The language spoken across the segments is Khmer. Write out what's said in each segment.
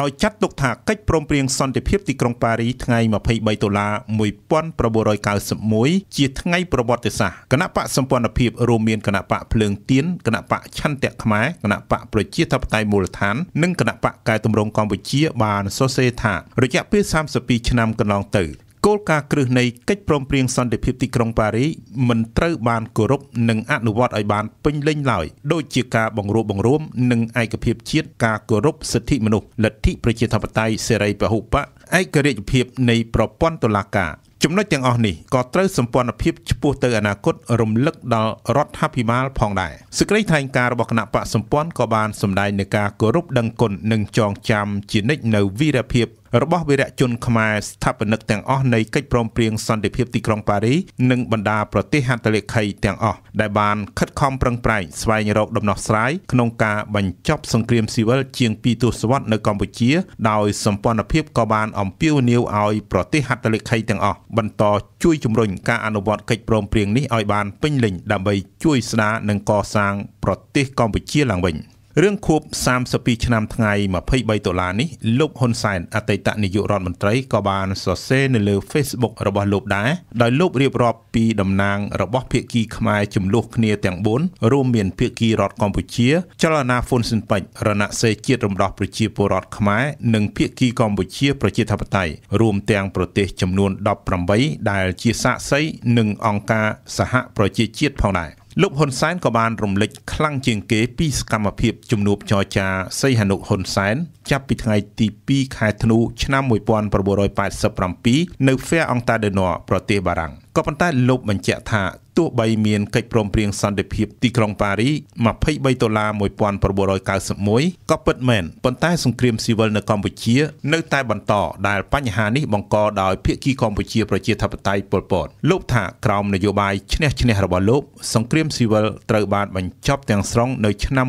ដោយចាត់ទុកថាកិច្ចព្រមព្រៀងសន្តិភាពទីក្រុងប៉ារីថ្ងៃ23ដុល្លារ1991ជាថ្ងៃប្រវត្តិសាស្ត្រគណៈបកសម្ព័ន្ធភាពរួមមានគណៈបកភ្លើងទៀនគណៈបកឆន្ទៈខ្មែរគណៈបកប្រជាធិបតេយ្យមូលដ្ឋាន និងគណៈបកកែតម្រង់កម្ពុជាបានសរសេរថារយៈពេល32ឆ្នាំកន្លងទៅ គោលការណ៍គ្រឹះនៃកិច្ចព្រមព្រៀងសន្តិភាពទីក្រុងប៉ារីមិនត្រូវបានគោរពនិងអនុវត្តឲ្យបានពេញលេញឡើយដូចជាការបង្រួបបង្រួមនិងឯកភាពជាតិការគោរពសិទ្ធិមនុស្សលទ្ធិប្រជាធិបតេយ្យសេរីពហុបកឯករាជ្យភាពនៃប្រព័ន្ធតុលាការចំណុចទាំងអស់នេះក៏ត្រូវសម្ព័ន្ធភាពឆ្ពោះទៅអនាគតរំលឹកដល់រដ្ឋាភិបាលផងដែរសេចក្តីថ្លែងការណ៍របស់គណៈបកសម្ព័ន្ធក៏បានសម្ដែងនៅការគោរពដឹងគុណនិងចងចាំជានិច្ចនៅវីរភាពរបស់វីរៈជនខ្មែរស្ថាបនិកទាំងអស់នៃកិច្ចព្រមព្រៀងសន្តិភាពទីក្រុងប៉ារីនិងបណ្ដាប្រទេសហត្ថលេខីទាំងអស់ដែលបានខិតខំប្រឹងប្រែងស្វែងរកដំណោះស្រាយក្នុងការបញ្ចប់សង្គ្រាមស៊ីវិលជាង2ទសវត្សរ៍នៅកម្ពុជាដោយសម្ព័ន្ធភាពក៏បានអំពាវនាវឲ្យប្រទេសហត្ថលេខីទាំងអស់បន្តជួយជំរុញការអនុវត្តកិច្ចព្រមព្រៀងនេះឲ្យបានពេញលេញដើម្បីជួយស្ដារនិងកសាងប្រទេសកម្ពុជាឡើងវិញ។ រឿងខួប32ឆ្នាំថ្ងៃ23ដុល្លារនេះលោកហ៊ុនសែនអតីតនាយករដ្ឋមន្ត្រីក៏បានសរសេរនៅលើ Facebook របស់លោកដែរដោយលោករៀបរាប់ពីតំណាងរបស់ភាគីខ្មែរចំនួនគ្នាទាំង4រួមមានភាគីរដ្ឋកម្ពុជា ចលនាហ្វុនស៊ិនប៉ិចរណសេរីជាតិរំដោះប្រជាពលរដ្ឋខ្មែរនិងភាគីកម្ពុជា ប្រជាធិបតេយ្យរួមទាំងប្រទេសចំនួន18ដែលជាសាក្សីនិងអង្គការសហប្រជាជាតិផងដែរលោកហ៊ុនសែនក៏បានរំលេចខ្លាំងជាងគេពីសកម្មភាពជំនួបចរចាសីហនុហ៊ុនសែនចាប់ពីថ្ងៃទី2ខែធ្នូឆ្នាំ1987នៅ Fair អង់តាដេណ័រប្រទេសបារាំងក៏ប៉ុន្តែលោកបញ្ជាក់ថា ទោះបីមានកិច្ចព្រមព្រៀងសន្តិភាពទីក្រុងប៉ារី23ដុល្លារ1991ក៏ពិតមែនប៉ុន្តែសង្គ្រាមស៊ីវិលនៅកម្ពុជា នៅតែបន្តដែលបញ្ហានេះបង្កដោយភាគីកម្ពុជាប្រជាធិបតេយ្យប៉ុលពតលោកថាក្រោមនយោបាយឈ្នះឈ្នះរបស់លោកសង្គ្រាមស៊ីវិលត្រូវបានបញ្ចប់ទាំងស្រុងនៅឆ្នាំ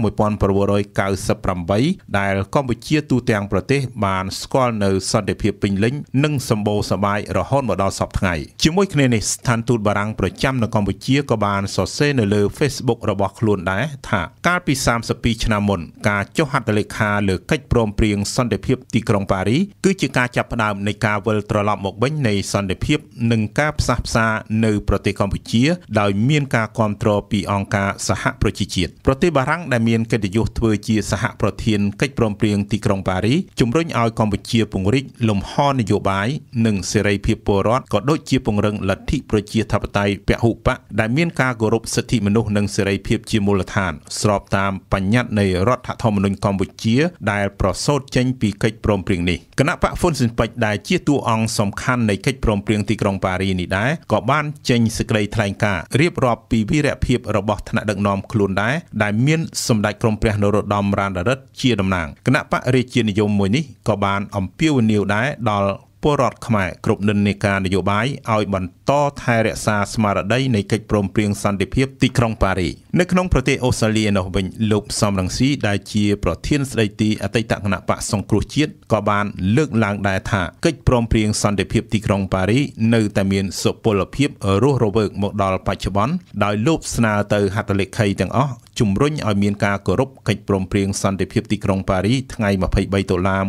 1998ដែលកម្ពុជាទូទាំងប្រទេសបានស្គាល់នៅសន្តិភាពពេញលេញនិងសម្បូរសប្បាយរហូតមកដល់សពថ្ងៃជាមួយគ្នានេះស្ថានទូតបារាំងប្រចាំនៅកម្ពុជាជាក៏បានសរសេរនៅលើ Facebook របស់ខ្លួនដែរថាកាលពី32ឆ្នាំមុនការចុះហត្ថលេខាលើកិច្ចព្រមព្រៀងសន្តិភាពទីក្រុងប៉ារីគឺជាការចាប់ផ្ដើមនៃការវិលត្រឡប់មកវិញនៃសន្តិភាពនិងការផ្សះផ្សានៅប្រទេសកម្ពុជា ដោយមានការគ្រប់គ្រងពីអង្គការសហប្រជាជាតិប្រទេសបារាំងដែលមានកិត្តិយសធ្វើជាសហប្រធានកិច្ចព្រមព្រៀងទីក្រុងប៉ារីជំរុញឲ្យកម្ពុជាពង្រីកលំហនយោបាយនិងសេរីភាពពលរដ្ឋក៏ដូចជាពង្រឹងលទ្ធិប្រជាធិបតេយ្យពហុបកដែលមានការគោរពសិទ្ធិមនុស្សនិងសេរីភាពជាមូលដ្ឋាន ស្របតាមបញ្ញត្តិនៃរដ្ឋធម្មនុញ្ញកម្ពុជា ដែលប្រសូតចេញពីកិច្ចព្រមព្រៀងនេះគណៈបកហ្វុនស៊ិនពេជ្រដែលជាតួអង្គសំខាន់នៃកិច្ចព្រមព្រៀងទីក្រុងប៉ារីនេះដែរក៏បានចេញសេចក្តីថ្លែងការណ៍រៀបរាប់ពីវីរភាពរបស់ថ្នាក់ដឹកនាំខ្លួនដែរដែលមានសម្ដេចក្រមព្រះនរោត្តមរណរដ្ឋជាតំណាងគណៈបករាជានិយមមួយនេះក៏បានអំពាវនាវដែរដល់ ពលរដ្ឋខ្មែរគ្រប់និន្នាការនយោបាយឲ្យបន្តថែរក្សាស្មារតីនៃកិច្ចព្រមព្រៀងសន្តិភាពទីក្រុងប៉ារីនៅក្នុងប្រទេសអូស្ត្រាលីនោះវិញលោកសំរងស៊ីដែលជាប្រធានស្ដីទីអតីតគណៈបកសង្គ្រោះជាតិក៏បានលើកឡើងដែរថាកិច្ចព្រមព្រៀងសន្តិភាពទីក្រុងប៉ារីនៅតែមានសុពលភាពរស់រវើកមកដល់បច្ចុប្បន្នដោយលោកស្នើទៅហត្ថលេខីទាំងអស់ជំរុញឲ្យមានការគោរពកិច្ចព្រមព្រៀងសន្តិភាពទីក្រុងប៉ារីថ្ងៃ23ដុល្លារ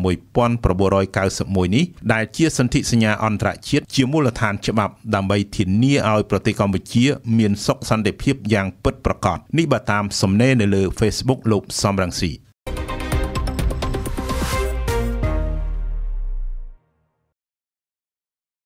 1991នេះដែលជាសន្ធិសញ្ញាអន្តរជាតិជាមូលដ្ឋានច្បាប់ដើម្បីធានាឲ្យប្រទេសកម្ពុជា មានសុខសន្តិភាពយ៉ាងពិតប្រាកដនេះបើតាមសំណេរនៅលើ Facebook លោកសំរងស៊ី